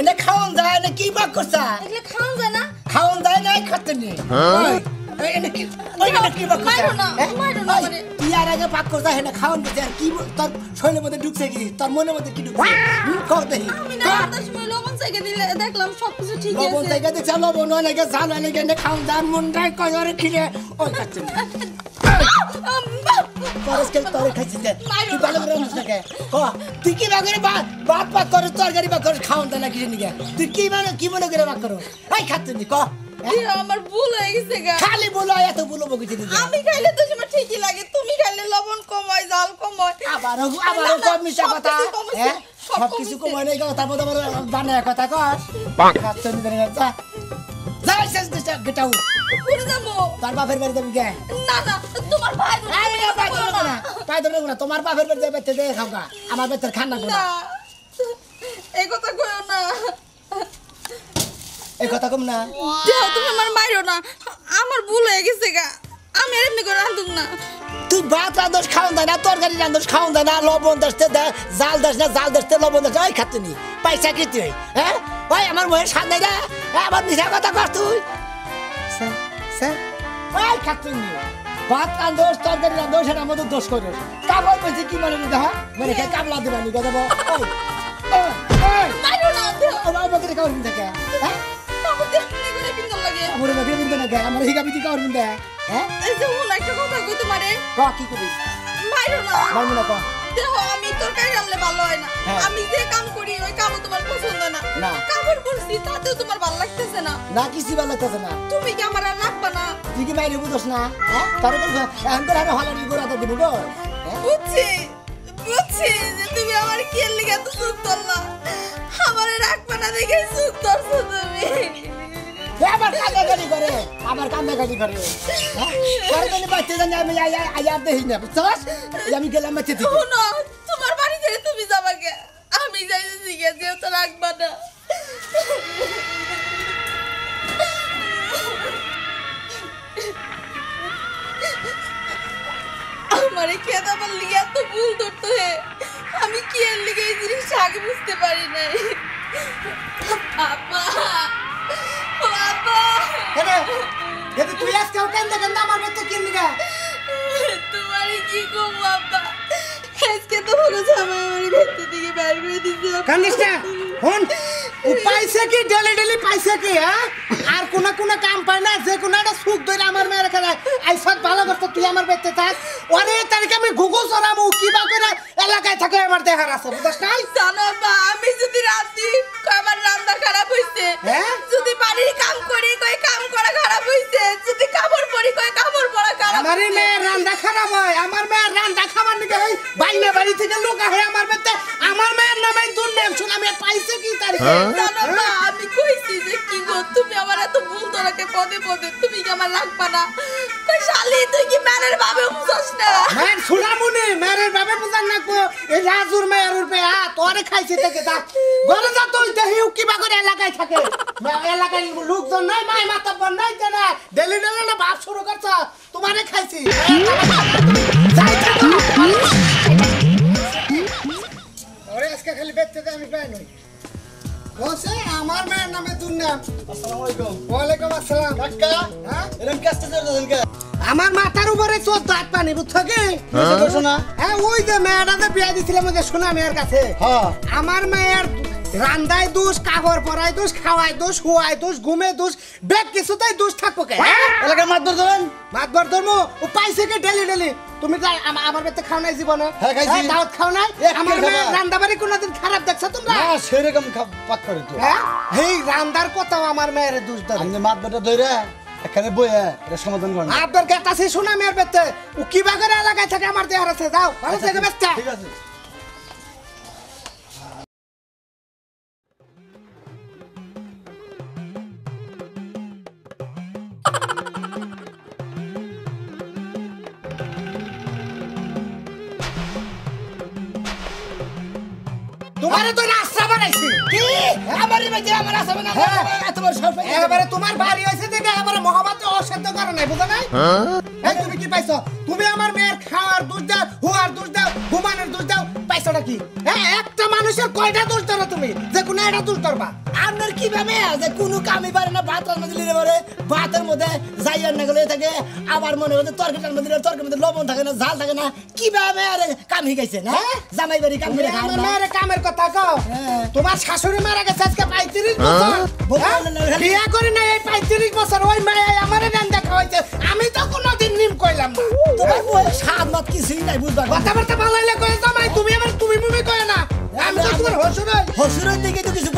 এনে খাওন যায় এনে কি বাক করছা এগুলো খাওয়া যায় না খাওন যায় নাই খাতে নি এনে কি ওই এনে কি বাক করছা মারো না, হ্যাঁ? মারো না ওই, আমারে। তুই আর আগে পাক করছা এনে খাওন দিতে আর কি ব- তোর শরীরের মধ্যে ঢুকছে কি তোর মনের মধ্যে কি ঢুকছে কও দেখি আমি না কও। আটার লবণ চাইকে দিলে দেখলাম সবকিছু ঠিক লবণ আছে থেকে লবণ অনেকে ঝাল অনেকে এনে খাওন যান মুন্ডায় কয়রে খিলে ওই খাচ্ছে না করসকে তরে খাইছিস তুই ভালো করে থাকে ক তুই কি বাগরে বাত বাত করে তরকারি বা করে খাওন না কিছু নিকে তুই কি মানে কি মনে করে বাক করো এই খাচ্ছে নি ক। হ্যাঁ? আমার ভুল হয়ে গেছে গা। খালি বলো এত বলো বকিতে দিতে আমি খাইলে তো সময় ঠিকই লাগে তুমি খাইলে লবণ কমায় জাল কমায় আবারও আবারও কম মিশা সব কথা। কিছু কমিছে, হ্যাঁ? সব সব কিছু কমিছে। কমাই নাই কথা কর খাচ্ছে নি দেনে যা। যা শেষ দিশা যাব। তার বাপের বাড়ি যাবি কে? না না তোমার ভাই আরে না। ধরো না। পাই ধরো না তোমার বাপের বাড়ি যাবে তে খাও গা আমার বেতের করো না এই কথা কইও না। এই কথা কম না। দেও তুমি আমার মাইরো না আমার ভুল হয়ে গেছে গা। আমি এমনি করে রান্ধুক না। তুই ভাত রান্ধস খাওন দেয় না তরকারি রান্ধস খাওন দেয় না লবণ দশতে দে জাল দশ না জাল দশতে লবণ দশ ওই খাতে নি পয়সা কি তুই হ্যাঁ? ওই আমার মহের সামনে না হ্যাঁ আমার মিশা কথা কর তুই। Sir sir. ওই খাতে নি। ভাত রান্ধস তরকারি রান্ধস সেটা আমাদের দোষ করিস কাপড় পেয়েছি কি মানে হ্যাঁ মানে খেয়ে কামলা দিবা নি না আমার বকরে কাউর বিন্দা কে? হ্যাঁ? তারপর দিয়ে এমনি করে পিন্দন লাগে? আমার বকরে বিন্দা না কে আমার হিগা বিতি কাউর বিন্দা হ্যাঁ? এই যে হুন একটা কথা কই তোমারে? ক কি মাইরো না। মারমু না ক? দেহ আমি তরকারি রান্নলে ভালো হয় না। হ্যাঁ। আমি যে কাম করি ওই কামও তোমার পছন্দ না। না। কাপড় পরছি তাতেও তোমার ভালো লাগতেছে না। না কিছু ভালো লাগতেছে না। তুমি কি আমার আর তুই কি বাইরে বুঝোস না হ্যাঁ? তার তো এখন তো আরও হলারি গোড়াতে দিব গো হ্যাঁ? বুঝছি বুঝছি যে তুমি আমার কি লিগে এত সুখ ধরলা আমারে রাখবা না দেখে সুখ ধরছো তুমি। এ আমার কান্দা গাড়ি করে আমার কান্দা গাড়ি করে হ্যাঁ? পরে তো বাচ্চা জানি আমি দেখি না বুঝছস? আমি গেলাম বাচ্চা থেকে শুনো তোমার বাড়ি ছেড়ে তুমি যাবা কে আমি যাইতেছি গে যেহেতু রাখবা না ভুল ধরতে হে আমি কি এর লিগে এই জিনিসটা আগে বুঝতে পারি নাই? বাবা বাবা। কেন কিন্তু তুই আজকে কান্দা কান্দা আমার কিন তোমারে কি গো বাবা? আজকে তো হলো জামাই আমার ভেতর থেকে বের করে দিছে। কান্দিস না? হন পাইছে কি? ডেলি ডেলি পাইছে কি হ্যাঁ? আর কোন কোন কাম পায় না যে কোন একটা সুখ ধরে আমার মেয়ের খেলা আইসত ভালো তুই আমার বেঁচে থাক। ওরে তারিখে আমি ঘুঘু সরামু কি বা করে এলাকায় থাকে আমার দেহার আছে বুঝছ নাই? জানো বা আমি যদি কই আমার রান্না খারাপ হইছে। হ্যাঁ? যদি বাড়ির কাম করি কই কাম করা খারাপ হইছে। যদি কাপড় পরি কই কাপড় পরা খারাপ হইছে। মেয়ের রান্না খারাপ হয়। আমার মেয়ের রান্না খাবার নিকে হয় বাইরে বাড়ি থেকে লোক আহে আমার বেতে আমার মেয়ের নামে দুর্নাম শুন আমি পাইছে কি তারিখে? জানো বা আমি কইছি যে কি গো তুমি ধরাকে পদে পদে। তুমি কি আমার রাখবা না? কই শালি তুই কি ম্যানের ভাবে বুঝছ না? মেয়ের শুনামুনি মেয়ের বাবা বুঝান না কো। এই রাজুর মেয়ের রূপে আ তোরে খাইছে থেকে। যা ঘরে যা তুই দেহি কিবা করে এলাকায় থাকে। মে- এলাকায় লোকজন নাই মাই মাতাব্বর নাই কেনা ডেলি ডেলি না ভাব শুরু করছ। তোমারে খাইছি। যাই যা তো। ওরে আজকে খালি বেচতে আমি পাই নই। আমার মেয়ের নামে দুর্নাম আসসালামু আলাইকুম ওয়ালাইকুম আসসালাম। কাকা হ্যাঁ? এরকম কাজটা করতেছেন কে? আমার মাথার উপরে চোদ্দ হাত পানি বুঝছ কি? শোনা হ্যাঁ ওই যে মেয়েটা যে বিয়ে দিছিলাম শোনা যে মেয়ের কাছে। হ্যাঁ। আমার মেয়ের রান্দায় দোষ কাপড় পরায় দোষ খাওয়াই দোষ হুয়াই দোষ ঘুমে দোষ বেগ কিছুতেই দোষ থাকব কে? এলাকার মাতবর ধরেন? মাতবার ধর্ম ও পাইছে কি ডেলি ডেলি? তুমি আমার বেতে খাও নাই জীবনে। হ্যাঁ, খাইছি। দাওয়াত খাও নাই? আমার প্লেট মেয়ের খাবার। বাড়ি কোনোদিন খারাপ দেখছ তোমরা? না সেরকম পাক করে তো। হ্যাঁ? এই রান্দার কথাও আমার মেয়ের দোষ ধরে। আমি মাতবরটা ধরে এখানে বইয়া এটা সমাধান করেন। আপনার গেটা শোনা মেয়ের বেতে ও কি বাগের এলাকায় থাকে? আমার দেহার আছে যাও ভালো থেকে বেচতে ঠিক আছে। বানাইছি? কি? আমারই বেঁচে আমার রাস্তা বানাই এত বড় এবারে তোমার বাড়ি হইছে যে এবারে মহাবাতে অসাধ্য করে নাই বুঝো নাই? এই তুমি কি পাইছো? তুমি আমার মেয়ের খাওয়ার দোষ দাও হুয়ার দোষ দাও ঘুমানোর দোষ দাও পাইছো কি? হ্যাঁ একটা মানুষের কয়টা দোষ ধরো তুমি? যে কোনো একটা দোষ ধরবা। আপনার কীভাবে যে কোনো কামই পারে না ভাত রান্না দিলে পারে ভাতের মধ্যে যাই রান্না করে থাকে আবার মনে হচ্ছে তরকারি রান্না দিলে তরকারির মধ্যে লবণ থাকে না ঝাল থাকে না কীভাবে আর কাম শিখাইছেন হ্যাঁ? জামাই বাড়ি কাম করে না। কামের কথা কও। তোমার শাশুড়ি মারা গেছে আজকে পঁয়ত্রিশ বছর। হ্যাঁ? পারলেন না, বিয়ে করে না এই পঁয়ত্রিশ বছর ওই মেয়ে আমার রান্না খাওয়াইছে আমি তো কোনোদিন নিম কইলাম না। তোমার বয়স স্বাদ মত কিছুই নাই বুঝবা কথাবার্তা ভালো হইলে কয়ে জামাই তুমি আবার তুমি মুমি কয়ে না। আমি তো তোমার হসুর হসুরের দিকে তো কিছু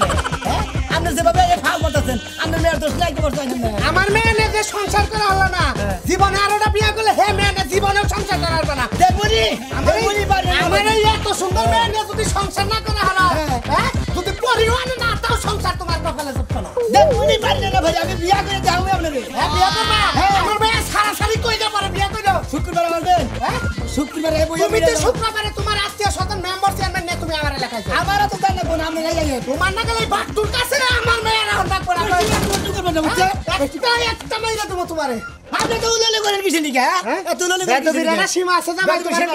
না। হ্যাঁ? আপনি যেভাবে এই ফাল করতেছেন আপনার মেয়ের দোষ নাই তো করতে না? আমার মেয়ে নিয়ে যে সংসার করা হলো না জীবনে আরোটা বিয়ে করলে হে মেয়ে না জীবনেও সংসার করা হবে না। আমার আমার এই এত সুন্দর মেয়ে নিয়ে যদি সংসার না করা পারে না ভাই আমি বিয়া করে যাব আপনাকে হ্যাঁ বিয়ে করবা? হ্যাঁ। আমার মেয়ে সারাসারি কই যা পারে বিয়ে করে শুক্রবার আমার হ্যাঁ? শুক্রবার এই বই তুমি তো শুক্রবারে তোমার আত্মীয় স্বজন মেম্বার চেয়ারম্যান নিয়ে তুমি আমার এলাকায় আমারও তো জানা কোন আপনি নাই জানেন তোমার না গেলে বাট তোর কাছে আমার মেয়ের করা একটা একটা মেয়েরা দেবো তোমারে আপনি তো উলালে করেন কিছু নিকা হ্যাঁ? বেদবির একটা সীমা আছে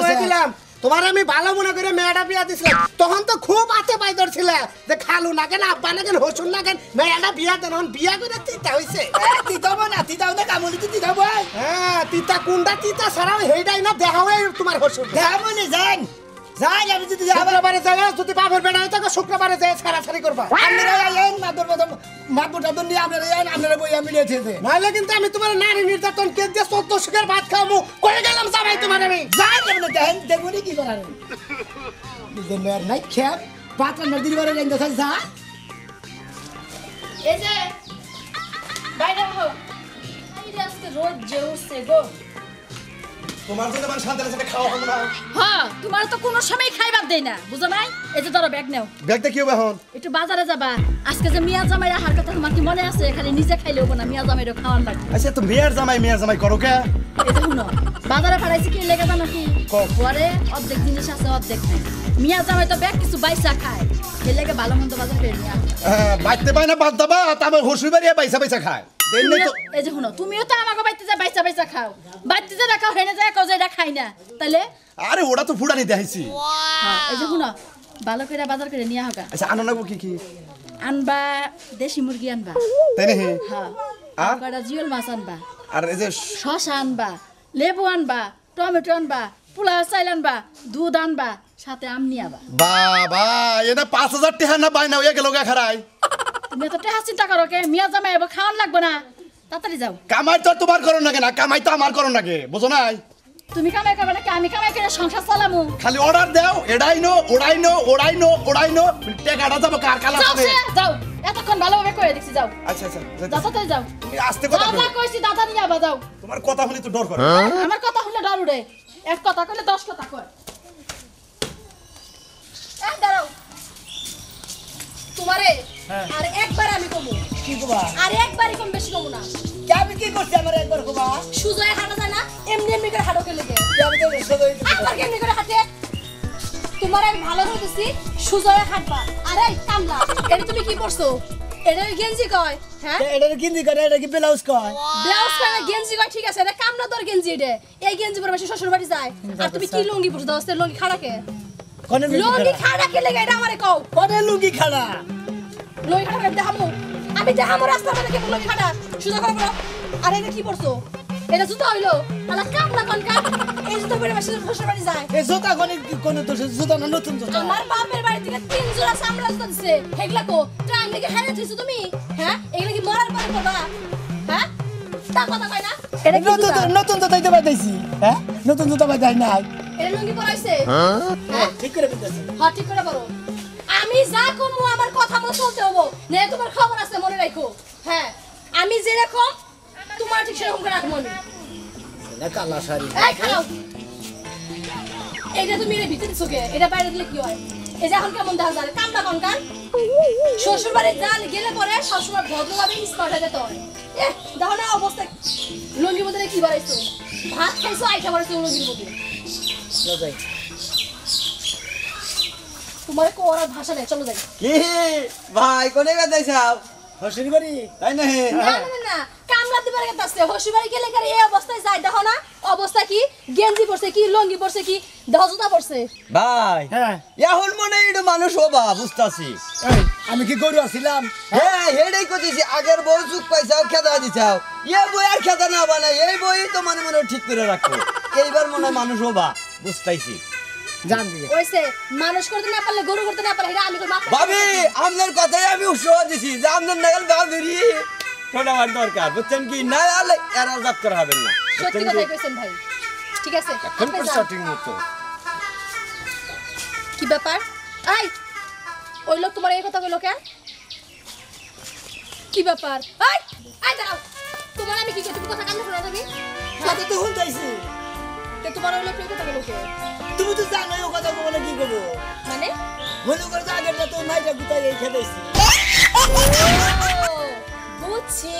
কয়ে আছে। দিলাম। তোমার আমি ভালো মনে করে মেয়েটা বিয়া দিছিলাম। তখন তো খুব আতে পাই ধরছিল যে খালু না কেন আব্বা না কেন হসুন না কেন মেয়েটা বিয়া দেন বিয়া করে তিতা হইছে। তিতাব না তিতাও না কামলি তো তিতাব হ্যাঁ তিতা কোনটা তিতা সারা হেইটাই না দেখা হয় তোমার হসুন দেখাবনি যান যাই আমি যদি শুক্রবারে যাবে যদি বাবুর বেড়া হয় তখন শুক্রবারে যাই ছাড়াছাড়ি করবা। আপনারা আইন মাদর মাদর মাদর টাদর নিয়ে আপনারা আইন আপনারা বই আমি নিয়েছে নাহলে কিন্তু আমি তোমার নারী নির্যাতন কে দিয়ে চোদ্দ শিখের ভাত খাওয়াবো করে গেলাম জামাই তোমার আমি। যাই আপনি দেখেন দেখুনি কি করার। নিজের মেয়ের নাই খেপ পাত্র না দিদি বারে যাই দেখা যা। এই যে বাইরে এই যে আজকে রোদ যে উঠছে গো। তোমার জন্য মানে শান্তি সাথে খাওয়া হবে না? হ্যাঁ তোমার তো কোনো সময় খাইবার দেই না বুঝো নাই? এই যে ধরো ব্যাগ নেও। ব্যাগটা কি হবে এখন? একটু বাজারে যাবা। আজকে যে মিয়া জামাই রাখার কথা তোমার কি মনে আছে? খালি নিজে খাইলে হব না মিয়া জামাইরও খাওয়ার লাগবে। আচ্ছা তো মেয়ের জামাই মেয়ের জামাই করো কে? এই যে শুনো বাজারে ফাড়াইছি কি লেগে জানো কি। পরে অর্ধেক জিনিস আছে অর্ধেক নাই। মিয়া জামাই তো ব্যাগ কিছু বাইসা খায়। লেগে ভালো মন্দ বাজার নিয়ে আসবে বাইতে পাই না বাদ দাবা তারপর হসুই বাড়িয়ে পয়সা পয়সা খায়। এই যে শুনো তুমিও তো আমাকে বাইতে যা বাইসা বাইসা খাও। বাইতে যা খাও হেনে যায় কাউ যে এটা খাই না। তাইলে আরে ওটা তো ফুটানি দেখাইছি। হ্যাঁ, এই যে শুনো ভালো করে বাজার করে নিয়ে হোক আচ্ছা আনো নাগো কি কি? আনবা দেশি মুরগি আনবা। তাই না হ্যাঁ আর? কটা জিওল মাছ আনবা। আর এই যে শসা আনবা লেবু আনবা টমেটো আনবা পোলা চাইল আনবা দুধ আনবা সাথে আম নিয়ে আবা। বাবা এটা পাঁচ হাজার টেহা না পাই না ওই গেল গা খারাই। তো টেহা চিন্তা করো কে? মিয়া জামাই এবার খাওয়ান লাগবে না। তাড়াতাড়ি যাও। কামাই তো তোমার করো না? কামাই তো আমার করো নাকি বুঝো নাই? তুমি কামাই করবে নাকি? আমি কামাই করে সংসার চালামু। খালি অর্ডার দাও এড়াই নো ওড়াই নো ওড়াই নো ওড়াই নো টেকাটা যাব কার কালা যাও সে, যাও। এতক্ষণ ভালোভাবে করে দেখছি যাও। আচ্ছা আচ্ছা যাও যাইতেছি। তাড়াতাড়ি যাও। তুমি আস্তে কথা দাদা কও। কইছি দাদা নিয়ে আবা যাও। তোমার কথা শুনি তো ডর করে। আমার কথা হলে ডর উড়ে। এক কথা কইলে দশ কথা কয়। এই দাঁড়াও। তোমারে আর একবার আমি কমু। কি কবা? আর একবারই কম বেশি কমু না। কে আমি কি করছি? আমার একবার কবা। সুজয় হাঁটা যায় না এমনি এমনি করে হাঁটো খেলে দে আমি তো সদয় একবার কেমনি করে হাঁটে? তোমার আমি ভালো করে দিছি সুজয় হাঁটবা। আরে কামলা এটা তুমি কি করছ? এটা ওই গেঞ্জি কয় হ্যাঁ? এটা কিন্দি করে এটা কি ব্লাউজ কয়? ব্লাউজ গেঞ্জি কয় ঠিক আছে এটা কামলা তোর গেঞ্জি এটা। এই গেঞ্জি পরে বেশি শ্বশুর বাড়ি যায় আর তুমি কি লুঙ্গি পরছো? দোস্ত লুঙ্গি খাড়াকে। কোনে লুঙ্গি খাড়াকে লেগে এটা আমারে কও। কোনে লুঙ্গি খাড়া? লুঙ্গি খাড়া দেখামু। আমি দেখামু রাস্তা মানে কে লুঙ্গি খাড়া সুজা করে বলো। আরে এটা কি পরছো? এটা জুতা হইল। আলা কামলা কোন কাম এই জুতা পরে বেশি শ্বশুর বাড়ি যায়। এই জোতা কোনে কোনে তো জোতা না নতুন জোতা? আমার বাপের বাড়ি থেকে তিন জোড়া চামড়া জুতা দিছে। হেগলা কো? টাইম লেগে হেরে দিছো তুমি? হ্যাঁ? এগুলা কি মরার পরে করবা হ্যাঁ? তা কথা কয় না। এটা কি নতুন জুতা? নতুন জোতাই তো পাইছি হ্যাঁ? নতুন জোতা পাই নাই নাই। এটা লুঙ্গি পরাইছে হ্যাঁ? ঠিক করে পেতেছি হ্যাঁ ঠিক করে বলো আমি যা কমু আমার কথা মতো চলতে হব। নে তোমার খবর আছে মনে রাখো। হ্যাঁ আমি যে যেরকম তোমার ঠিক সেরকম করে রাখব আমি। কালা শাড়ি। এই খাও এটা তুমি এর ভিতরে চোখে এটা বাইরে দিলে কি হয়? এই যে এখন কেমন দেখা যায়? কামটা কোন কান। শ্বশুর বাড়ি যান গেলে পরে সবসময় ভদ্রভাবে স্মার্ট হয়ে যেতে হয়। এহ, দেখো না অবস্থা। লুঙ্গির মধ্যে কি বাড়াইছো ভাত খাইছো আইটা বাড়াইছো লুঙ্গির মধ্যে। তোমার কোরার ভাষা নেই চলো যাই। কি? ভাই কোনে গেছে সব হসির বাড়ি। তাই না না না না, না কামলা দিবার গেতাছে হসিবাড়ি গেলে কারে এই অবস্থায় যায়? দেখো না অবস্থা কি? গেঞ্জি পরছে কি লঙ্গি পরছে কি দহজুতা পরছে? ভাই হ্যাঁ। এখন মনে এটা মানুষ হবা বুঝতাছি। আমি কি গরু আছিলাম? হ্যাঁ হেডেই কইতেছি আগের বই চুপ পাইছাও খেদা দিছাও। এ বই আর খেদা না বানাই এই বই তো মানে মনে ঠিক করে রাখো। এইবার মনে হয় মানুষ হবা বুঝতাইছি। জান ওইসে মানুষ করতে না পারলে গরু করতে না পারলে এটা আমি ভাবি কথাই আমি উৎসাহ দিছি যে আপনার নাগাল ভাবিরি ছোট আমার দরকার বুঝছেন কি? না আলে এরা জাত করা হবে না। সত্যি বুঝছেন কইছেন ভাই। ঠিক আছে এখন মতো। কি ব্যাপার? আই ওই লোক তোমার এই কথা কইলো কেন কি ব্যাপার? আই আই দাঁড়াও। তোমার আমি কি কই তুমি কথা কানে শোনা তুমি? সাথে তো শুনতেছি তে তোমার কথা কইলো কে? তুমি তো জানো ও কথা বলে কি করব। মানে? মনে করে তো আগের তো নাইটা গুতাই এই খেতেছি বুঝছি।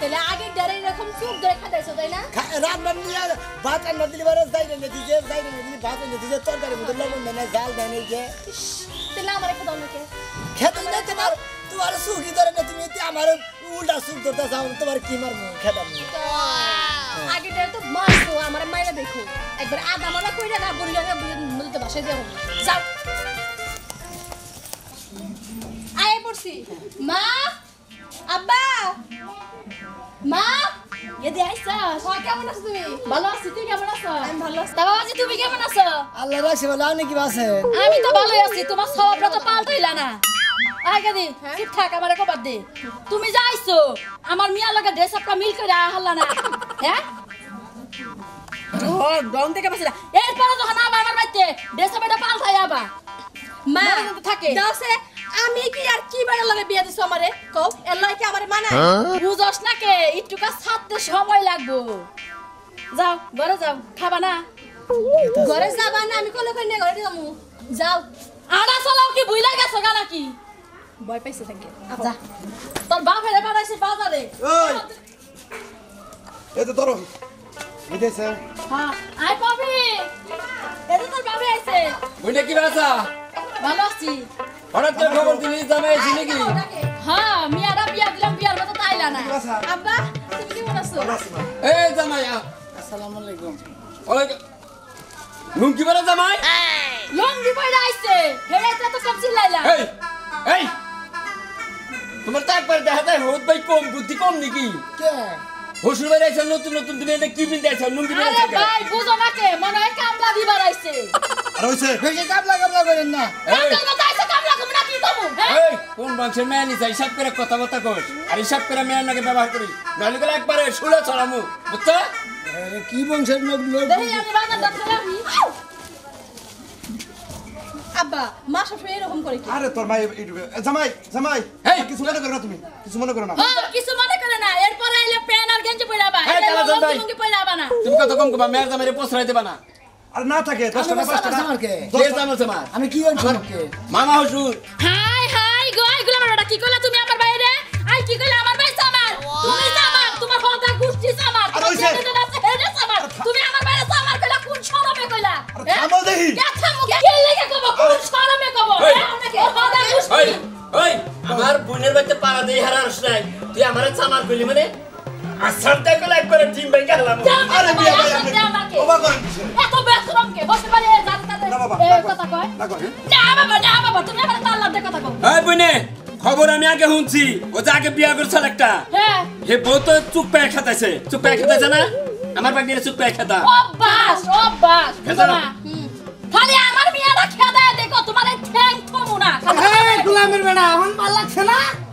তাহলে আগে ডারে এরকম চুপ ধরে তাই না? রান্না নিয়ে ভাত রান্না দিলে বারে যাই রে দিছে যাই রে দিলে ভাত রান্না দিছে তরকারি মতো লবণ দেয় না জাল দেয় না এই যে। তাহলে আমার একটা দাও খেতে না তোমার তোমার সুখী ধরে না তুমি আমার উল্টা সুখ ধরতে চাও তোমার কি মারবো খেতাম তো মারছো আমার মাইরা দেখো। একবার আদা মারা কইরা না বলিলা না বলতে বাসায় যাও যাও। আয় পড়ছি। মা আব্বা মা। এদি আইসা। সবাই কেমন আছো তুমি? ভালো আছি তুই কেমন আছো? আমি ভালো আছি। তা বাবাজি তুমি কেমন আছো? আল্লাহ রাখছে বলে আপনি কি আছেন আমি তো ভালোই আছি তোমার স্বভাবটা তো পাল্টাইলা না। আগে দি ঠিক থাক আমার কবার দে। তুমি যাইছো আমার মিয়া লগে ড্রেস আপটা মিল করে হাল্লা না। হ্যাঁ ও থেকে বসে এরপরে যখন আবার আমার বাড়িতে ড্রেস আপটা পাল্টাই আবার। মা থাকে। আমি কি আর কি বারে লাগে বিয়া দিছো আমারে? কও এর কি আমারে মানা বুঝস না কে একটুকা ছাড়তে সময় লাগবো। যাও ঘরে যাও খাবা না। ঘরে যাবা না আমি কলে কইনে ঘরে যামু যাও। আড়া চলাও কি বুইলা গেছো গা নাকি? ভয় পাইছে থাকে যা তোর বাপ হেরে পাঠাইছে বাজারে। ওই এই তো ধরো। বুঝেছে হ্যাঁ। আয় পাবি। এটা তোর বাবে আইছে। বুঝলে কি ব্যবসা ভালো আছি। হঠাৎ করে খবর দিলি জামাই আছি নাকি? হ্যাঁ মিয়ারা বিয়া দিলাম বিয়ার মতো তাইলা না। আব্বা তুমি কেমন আছো? এই জামাই আসসালামু আলাইকুম। ওলাইকুম লুঙ্কি বেড়া জামাই? লঙ্গি পয়রা আইছে। হেরে তো সব চিল্লাইলা। এই এই। তোমার তো একবার দেখা যায় ভাই কম বুদ্ধি কম নাকি? কে? ভাই আইসা নতুন নতুন তুমি এটা কি বিন্দে আইসা লুঙ্গি বেড়া আরে ভাই বুঝো না কে? মনে হয় কামলা দিবার আইছে আর হইছে? বেশি কাবলা কাবলা করেন না। মতো আইছে কামলা কম না কি কমু? হ্যাঁ? এই কোন বংশের মেয়ে নিছে? হিসাব করে কথাবার্তা কর আর হিসাব করে মেয়ের নাকি ব্যবহার করি নাহলে গেলে একবারে শুলে ছড়ামু। বুঝছ? আরে কি বংশের লোক লোক দেখি আমি বাজার আব্বা মা সবসময় এরকম করে কি? আরে তোর মাই জামাই জামাই এই! কিছু মনে করো না তুমি। কিছু মনে করো না। কিছু মনে করে না এরপর আইলে প্যান আর গেঞ্জি পয়রা বা এই, কালা লঙ্গি ভাই। লঙ্গি পয়রা বা না। তুমি কত কম কবা মেয়ের জামাইরে পোষরাই দেবা না। আর না থাকে দশ টাকা পাঁচ টাকা আমার কে? কে জামাই। তোমার আমি কি করছি কে মামা হসুর হাই হাই গো এগুলো আমার ওটা কি করলা তুমি আমার বাইরে? আই কি করলা? আমার ভাই সামার। তুমি সামার তোমার হদা গুষ্টি সামার। তোমার ওইসে? ছেলেদের আছে সামার। তুমি আমার বাইরে সামার কইলা কোন শরমে কইলা? হ্যাঁ? থামো দেখি। কে থামো? কে লেগে কব? কোন শরমে কব? ওই। হ্যাঁ? গুষ্টি ওই ওই আমার বোনের বাড়িতে পাড়া দিয়ে হারাস নাই। তুই আমার চামার কইলি মানে? টিম ভাই গেলাম আরে বিয়া ভাই আপনি ওবা করেন এত বেশরম কে বসে পারে জানতে না বাবা, এ না কথা কয়। না কয়, হ্যাঁ? না বাবা না বাবা তুমি আমার তাল্লাতে কথা কও। এই বনে খবর আমি আগে শুনছি। ও যে আগে বিয়া করছে একটা হ্যাঁ। হে বউ তো চুপ পেয়ে খেতাছে চুপ পেয়ে খেতাছে না? আমার বাগ চুপ পেয়ে খাতা। খেতে না। আমার দেখো তোমার ঠ্যাং থমু না। গোলামের বেড়া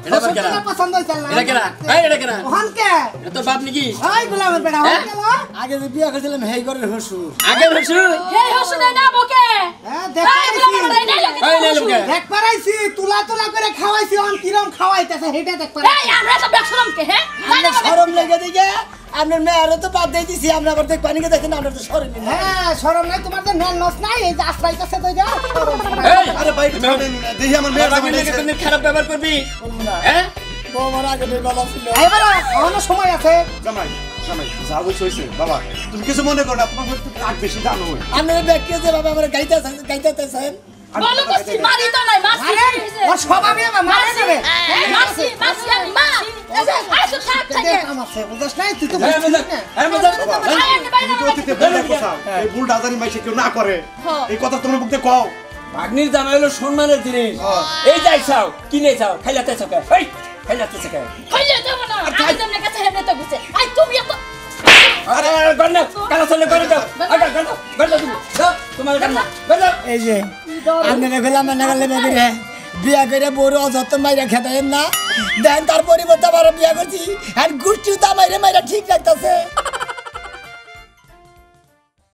এটা আবার কেনা? পছন্দ হয়েছে না? এটা কেনা এই এটা কেনা ওখান কে? এটা তোর বাপ নাকি? ওই গোলামের বেড়া? ওখান আগে যে বিয়া করছিলাম হেই করে হসুর আগে হসুর হে হসুনে না বকে হ্যাঁ এই দেখাইছি বলো বলো, এই নাই লোকে এই নাই হসুন। লোকে। দেখ পারাইছি তুলা তুলা করে খাওয়াইছি কিরম খাওয়াইতেছে হেটা দেখ এই পারাইছি আমরা তো বেশরম কে হ্যাঁ? সরম দিকে। আপনার মেয়েরও তো বাদ দিয়ে দিছি আমরা আবার দেখ পানি দেখেন আমরা তো সরম না হ্যাঁ শরম নাই তোমার তো নেল নস নাই এই যে আশ্রয়তেছে তো যা শরম নাই। এই! আরে ভাই দেখি আমার মেয়ের আইছে। তুমি খারাপ ব্যবহার করবি? হ্যাঁ? বউ আগে গলা ছিল। এবার এখনও সময় আছে। জামাই জামাই যা হইছে হইছে বাবা তুমি কিছু মনে করো না তোমার বেশি জানো। আপনার ব্যাগকে যে বাবা আমার গাইতে গাইতেছেন বলো করছি মারি তো নাই মারছি আরে ও স্বভাবই আমার মারে দেবে। মারছি মারছি আমি মা। এসে আসো থাক থাকে। আমাছে বুঝছ নাই? তুই তো হ্যাঁ, বুঝছিস না। হ্যাঁ, মজা। আয় আন্টি বাইরে তুমি অতীতে বলে কোথাও, এই ভুল ডাজারি মাইসে কেউ না করে। হ্যাঁ। এই কথা তোমরা মুখে কও। ভাগ্নির জামাই হলো সম্মানের জিনিস। এই যাই চাও কিনে চাও খাইলাতে চাও এই খাইলাতে চাও কইলে দেব না। আমি যেমন কাছে হেনে তো গুছে আই তুমি এত এই যে, আপনারা গেলাম না গেলে বেগুরে বিয়া করে বড় অযত্ন মাইরা খেতেন না। দেন তার পরিবর্তে আবার বিয়া করছি, আর গুষ্টি তো মাইরে মাইরা ঠিক লাগতেছে